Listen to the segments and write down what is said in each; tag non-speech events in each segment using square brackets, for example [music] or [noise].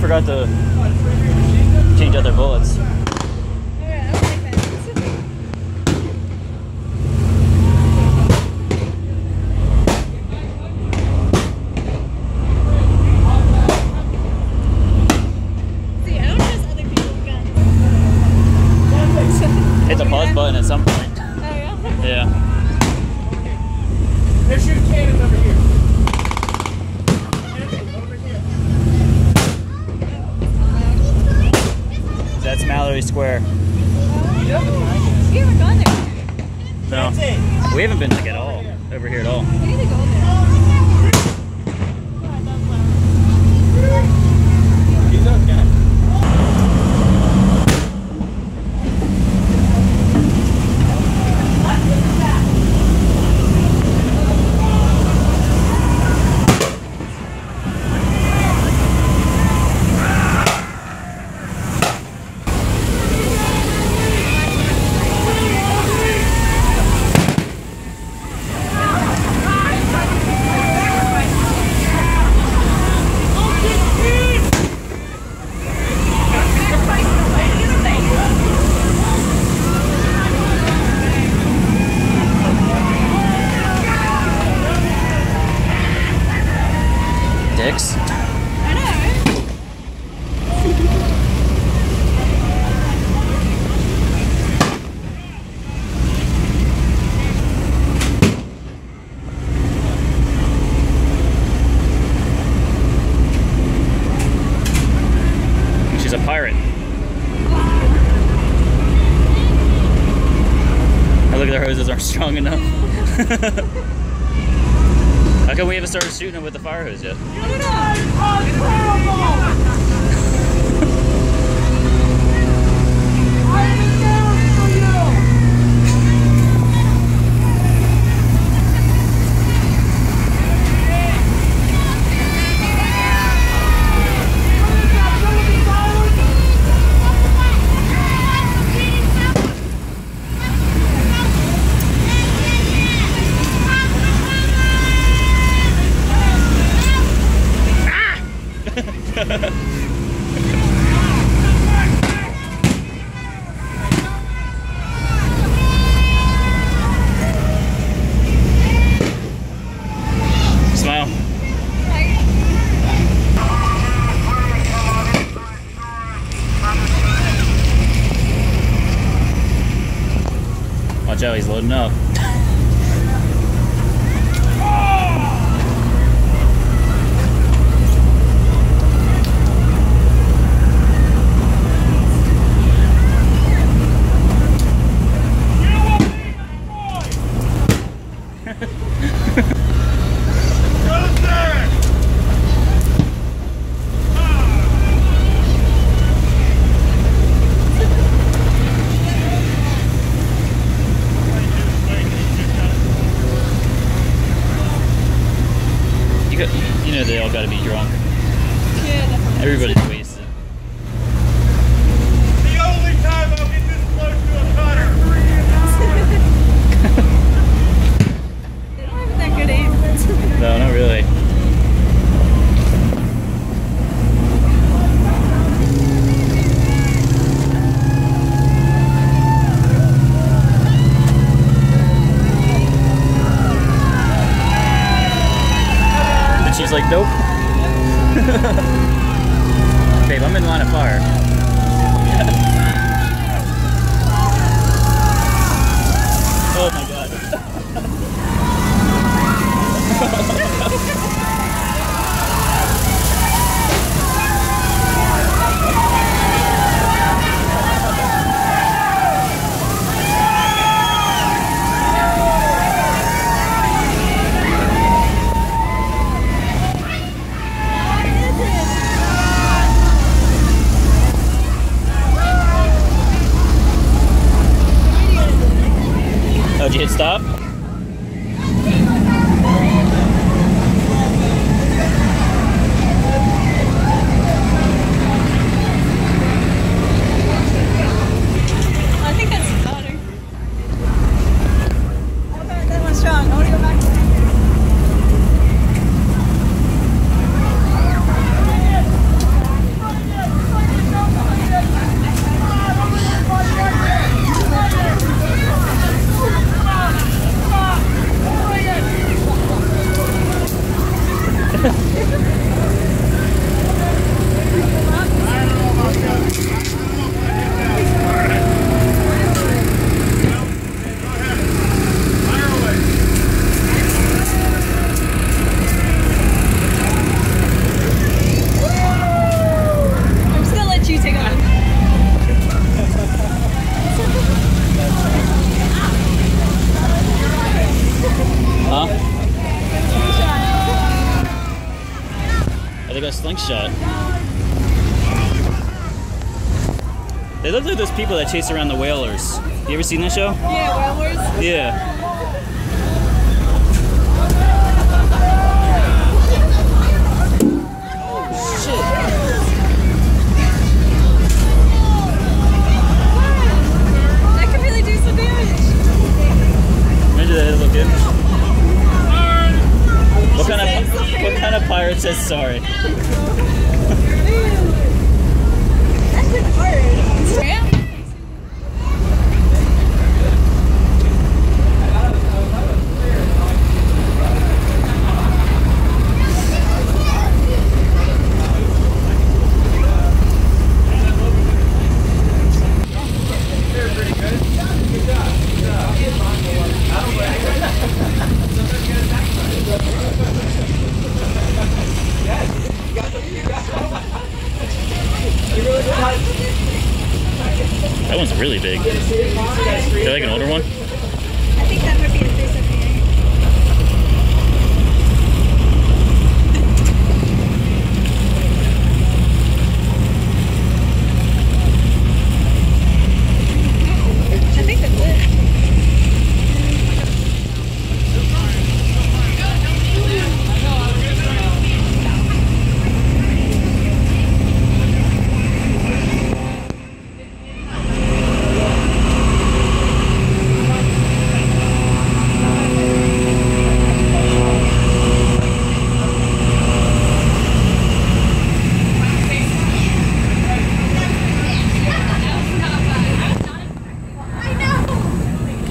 forgot to change out their bullets. I like that. See, I don't other people's. Hit the pause button at some point. Oh, yeah? Yeah. They're shooting cannons over here. Over here. That's Square. You haven't gone there. No. We haven't been like at all over here at all. We need to go there. He's okay. Dicks. I know. She's a pirate. At their hoses aren't strong enough. [laughs] How come we haven't started shooting them with the fire hose yet? Smile. Oh, Watch out, he's loading up. You got, you know they all gotta be drunk. Yeah, definitely. That slingshot. They look like those people that chase around the whalers. You ever seen that show? Yeah, Whale Wars. Yeah. Sorry? That could hurt. Yeah. That one's really big. Is there like an older one? I think that might be a 378. I think that's it.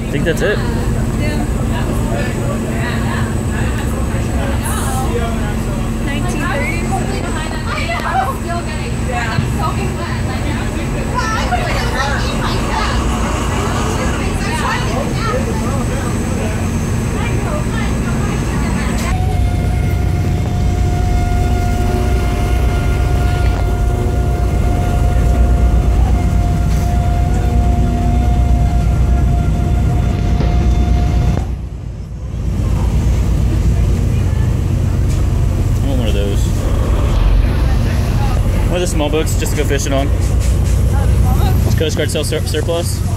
I think that's it. Yeah. 1930s. I want one of those. One of the small boats just to go fishing on. Does Coast Guard sell sur- surplus? No.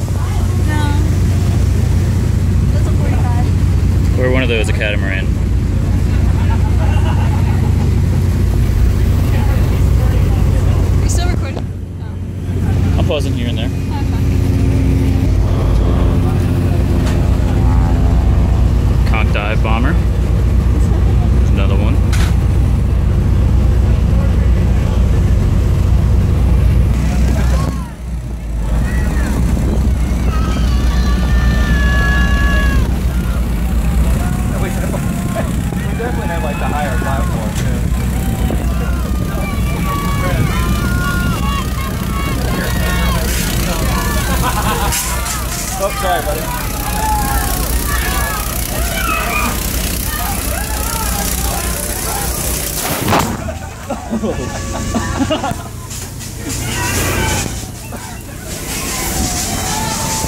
That's a 45. Or one of those, a catamaran? Oh, sorry, buddy. [laughs]